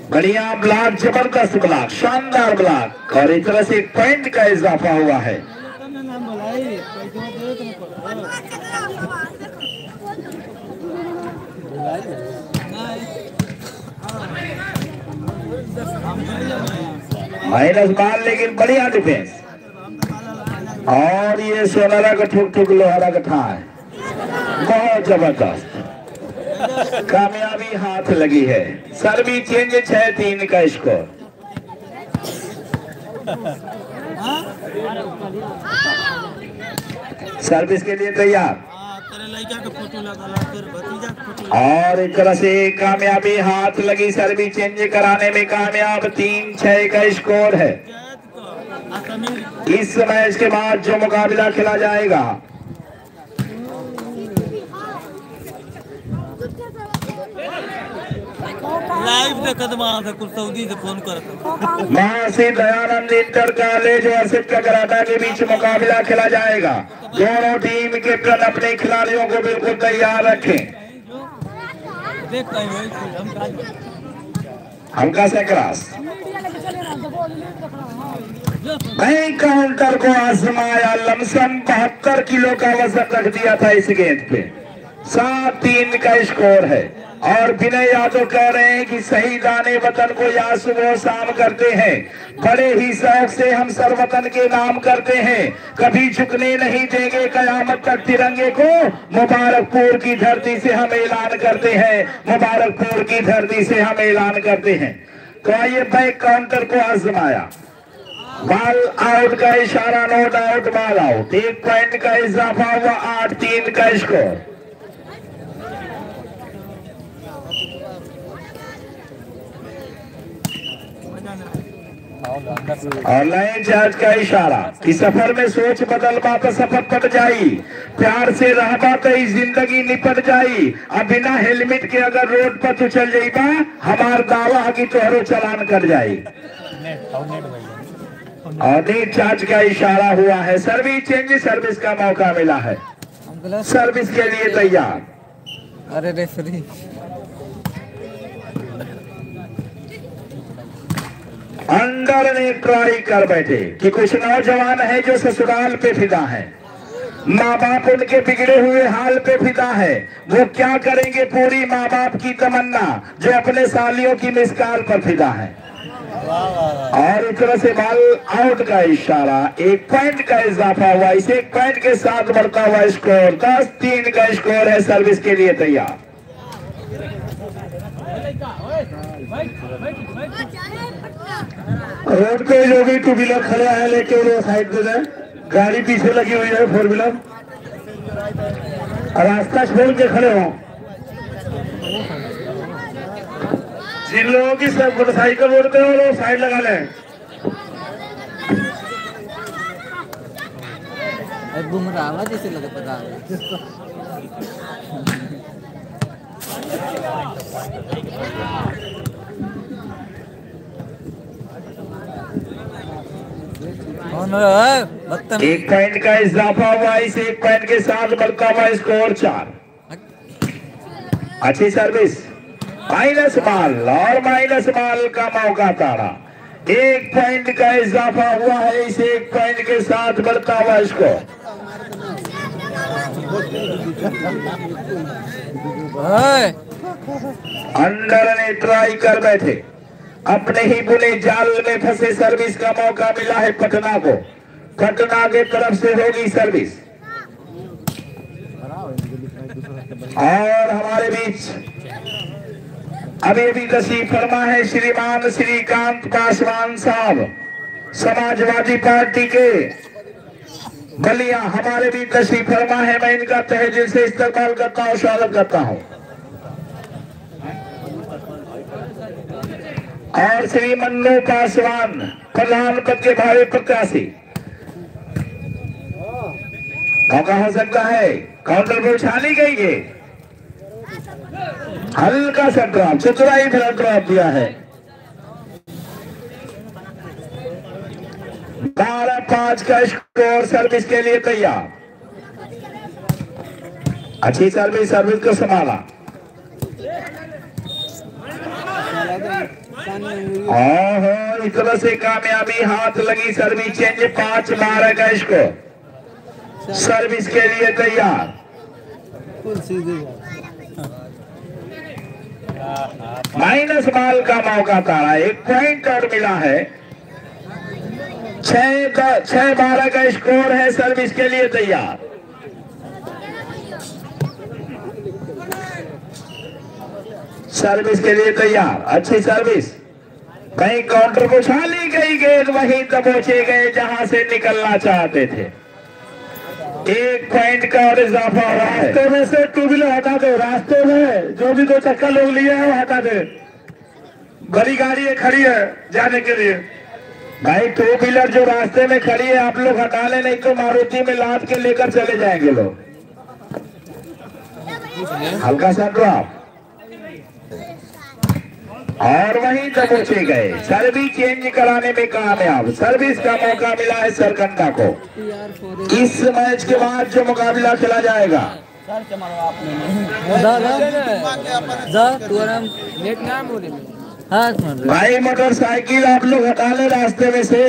बढ़िया ब्लॉक, ज़बरदस्त ब्लॉक, शानदार ब्लॉक। और इस तरह से पॉइंट का इजाफा हुआ है। माइनस मार लेकिन बढ़िया डिफेंस और ये सोनारा का ठुक ठुक लोहारा का ठा है बहुत ज़बरदस्त। कामयाबी हाथ लगी है। सर्विस चेंज छह तीन का स्कोर सर्विस के लिए तैयार। और एक तरह से कामयाबी हाथ लगी सर्विस चेंज कराने में कामयाब तीन छह का स्कोर है। इस मैच के बाद जो मुकाबला खेला जाएगा लाइव देखत वहाँ से कुछ सऊदी से फ़ोन करत महर्षि दयानंद इंटर कॉलेज और सिक्का कराटा के बीच मुकाबला खेला जाएगा। दोनों टीम के कल अपने खिलाड़ियों को बिल्कुल तैयार रखें। देख कहीं होई हम से क्रॉस काउंटर को आजमाया लमसम बहत्तर किलो का वज़न रख दिया था इस गेंद पे। सात तीन का स्कोर है। और विनय यादव कह रहे हैं कि सही दाने वतन को या सुबह शाम करते हैं। बड़े ही शौक से हम सरवतन के नाम करते हैं। कभी झुकने नहीं देंगे कयामत तक तिरंगे को। मुबारकपुर की धरती से हम ऐलान करते हैं। मुबारकपुर की धरती से हम ऐलान करते हैं। तो आइए बैक काउंटर को आजमाया। बाल आउट का इशारा नोट आउट बाल आउट एक पॉइंट का इजाफा हुआ आठ तीन का स्कोर और लाइन चार्ज का इशारा कि सफ़र में सोच बदल बात सफ़र पट जाई। प्यार से रह बात ज़िंदगी निपट जाई। अब बिना हेलमेट के अगर रोड पर तू चल जाइबा हमार दावा की तोहरो चलान कर जाई। और नीट चार्ज का इशारा हुआ है। सर्विस चेंज, सर्विस का मौका मिला है। सर्विस के लिए तैयार। अरे रेफरी अंदर ने ट्राई कर बैठे। कि कुछ नौजवान है जो ससुराल पे फिदा है। माँ बाप उनके बिगड़े हुए हाल पे फिदा है। वो क्या करेंगे पूरी माँ बाप की तमन्ना जो अपने सालियों की मिसकाल पर फिदा है। और एक तरह से बाल आउट का इशारा, एक पॉइंट का इजाफा हुआ। इसे एक पॉइंट के साथ बढ़ता हुआ स्कोर दस तीन का स्कोर है सर्विस के लिए तैयार। रोड पे जो भी टू व्हीलर खड़े हैं, लेके उन्हें साइड दे दें गाड़ी पीछे लगी हुई है फोर व्हीलर रास्ता छोड़ के खड़े हो। जिन लोगों की सब मोटरसाइकिल पे हो, वो साइड लगा लें। जैसे लगे पता है एक पॉइंट का इजाफा हुआ इस एक पॉइंट के साथ बढ़ता हुआ स्कोर चार। अच्छी सर्विस माइनस माल और माइनस माल का मौका ताड़ा एक पॉइंट का इजाफा हुआ है इस एक पॉइंट के साथ बढ़ता हुआ इसको अंदर ने ट्राई कर बैठे। अपने ही बुने जाल में फंसे सर्विस का मौका मिला है पटना को। पटना के तरफ़ से होगी सर्विस और हमारे बीच अभी अभी तशरीफ़ फरमा है श्रीमान श्रीकांत पासवान साहब। समाजवादी पार्टी के बलिया, हमारे भी तशरीफ़ फरमा है। मैं इनका तहे से इस्तेमाल करता हूँ, स्वागत करता हूँ। और श्री मन्नू पासवान, प्रधान पद के भावी प्रत्याशी। मौका हो सकता है, काउंटर पर उछाली गई है हल्का सा ड्रॉप, चतुराई फिर ड्रॉप दिया है। बारह पाँच का स्कोर सर्विस के लिए तैयार। अच्छी सर्विस सर्विस को संभाला। से कामयाबी हाथ लगी, सर्विस चेंज, पाँच बारह का। स्कोर सर्विस के लिए तैयार। माइनस बाल का मौका ताड़ा एक पॉइंट और मिला है। छह छह बारह का स्कोर है सर्विस के लिए तैयार। सर्विस के लिए तैयार। अच्छी सर्विस कहीं काउंटर को छाली गई गेंद वहीं दबोचे गए जहाँ से निकलना चाहते थे। एक पॉइंट का और इजाफा हो रहा है। रास्ते में से टू व्हीलर हटा दो। रास्ते में जो भी दो चक्कर लोग लिए हैं वो हटा दे। बड़ी गाड़ी है खड़ी है जाने के लिए। भाई टू व्हीलर जो रास्ते में खड़ी है आप लोग हटा ले नहीं तो मारुति में लाद के लेकर चले जाएँगे लोग। हल्का सा ड्रॉप और वहीं दबोचे गए सर्विस चेंज कराने में कामयाब। सर्विस का मौका मिला है सरकंडा को। इस मैच के बाद जो मुकाबला खेला जाएगा। हाँ भाई मोटरसाइकिल आप लोग हटा ले रास्ते में से।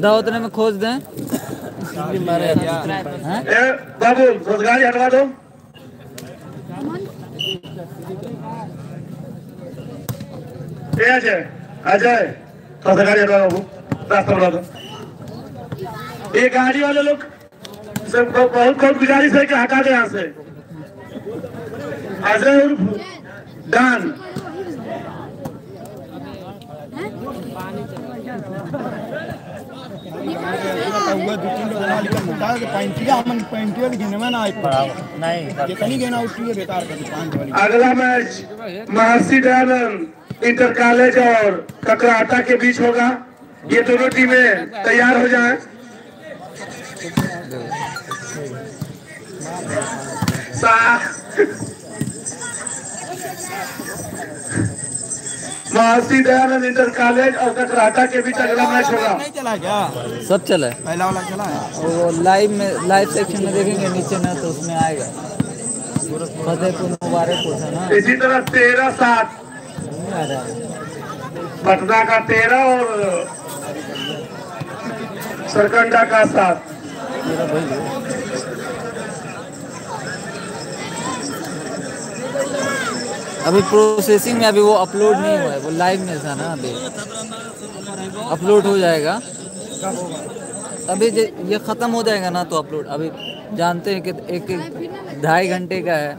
दा उतने में खोज दें। हाँ? बाबू रोजगारी हटवा दो। ए अजय अजय रोजगारी हटवा दो बाबू रास्ता बना दो। ये गाड़ी वाले लोग सब बहुत बहुत गुजारिश है कि हटा दे यहाँ से। अजय डान हुआ दो तीन लोग नाली का मुद्दा है पैंटिया हम पैंटिया लिखने में ना एक नहीं जितनी गेना उठी बेकार कर पाँच वाली अगला match Maharshi Dayanand inter college और ककराटा के बीच होगा। ये दोनों टीमें तैयार हो जाएँ। महर्षि दयानंद इंटर कॉलेज और ककराटा के बीच अगला मैच होगा। चला क्या? सब चला है। पहला वाला चला है? और वो लाइव में लाइव सेक्शन में देखेंगे नीचे ना तो उसमें आएगा। फतेहपुर मुबारकपुर है ना। इसी तरह तेरह सात। पटना का तेरह और सरकंडा का सात। अभी प्रोसेसिंग में अभी वो अपलोड नहीं हुआ है, वो लाइव में था ना अभी। अपलोड हो जाएगा। अभी ये ख़त्म हो जाएगा ना तो अपलोड अभी जानते हैं कि एक ढाई घंटे का है।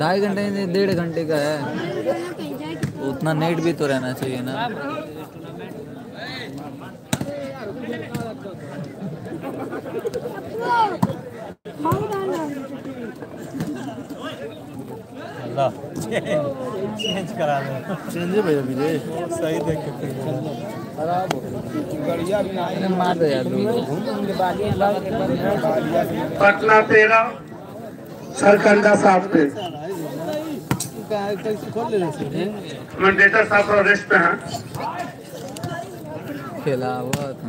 ढाई घंटे डेढ़ घंटे का है। उतना नेट भी तो रहना चाहिए ना। चेंज करा दो। चेंज है भैया मुझे सही देख के खराब बढ़िया भी ना इन्हें मार दो यार लोग पटना तेरह सरकंडा सात पे। मंडेटर साहब रेस्ट पे हैं। खेला हुआ था।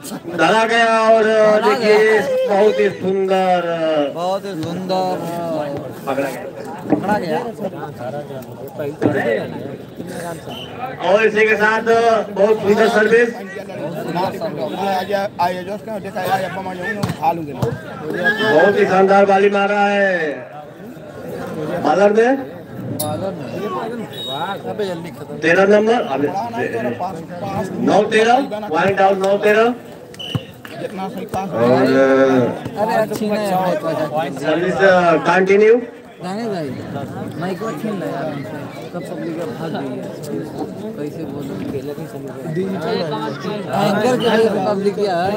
डाला गया और देखिए बहुत ही सुंदर बहुत ही सुंदर पकड़ा गया। पकड़ा गया। और इसी के साथ बहुत सुंदर सर्विस बहुत ही शानदार बाली मारा है। बालर में। तेरह नंबर अबे, नौ तेरह वाइंड आउट नौ तेरह और अच्छी है सर्विस कंटिन्यू जाने भाई माइक वा छीन ले यार हमसे। कब पब्लिक का भाग गई है। कैसे बोलूँ खेले नहीं समझ एंकर के लिए पब्लिक यार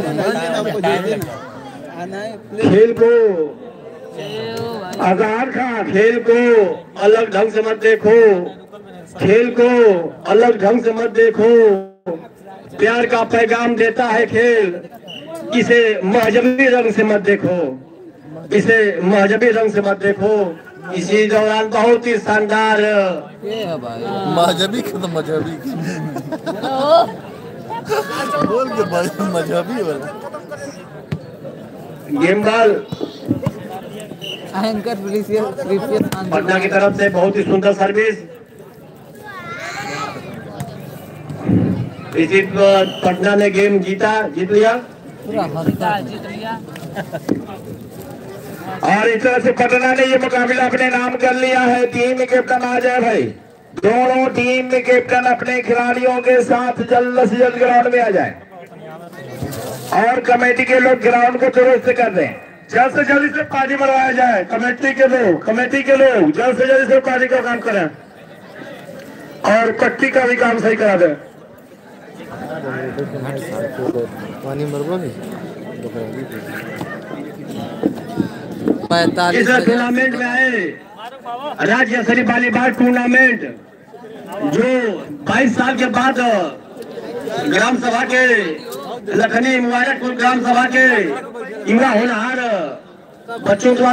खेल को। आधार का खेल को अलग ढंग से मत देखो। खेल को अलग ढंग से मत देखो। प्यार का पैगाम देता है खेल। इसे महजबी रंग से मत देखो। इसे महजबी रंग से मत देखो। इसी दौरान बहुत ही शानदार। है मजहबी का तो मजहबी बोल के मज- मजहबी वाला गेम बॉल एंकर पटना की तरफ़ से बहुत ही सुंदर सर्विस इसी पटना ने गेम जीता जीत लिया। और इस तरह से पटना ने ये मुकाबला अपने नाम कर लिया है। टीम कैप्टन आ जाए भाई। दोनों टीम में कैप्टन अपने खिलाड़ियों के साथ जल्द से जल्द ग्राउंड में आ जाए। और कमेटी के लोग ग्राउंड को दुरुस्त कर दें। जल्द से जल्द से पानी मरवाया जाए। कमेटी के लोग कमेटी के लोग जल्द से जल्द से पानी का काम करें। और पट्टी का भी काम सही करा दें। पानी नहीं पैतालीस टूर्नामेंट में आए राज्य स्तरीय वॉलीबॉल टूर्नामेंट जो 22 साल के बाद ग्राम सभा के लखनी मुबारकपुर ग्राम सभा के युवा होनहार बच्चों द्वारा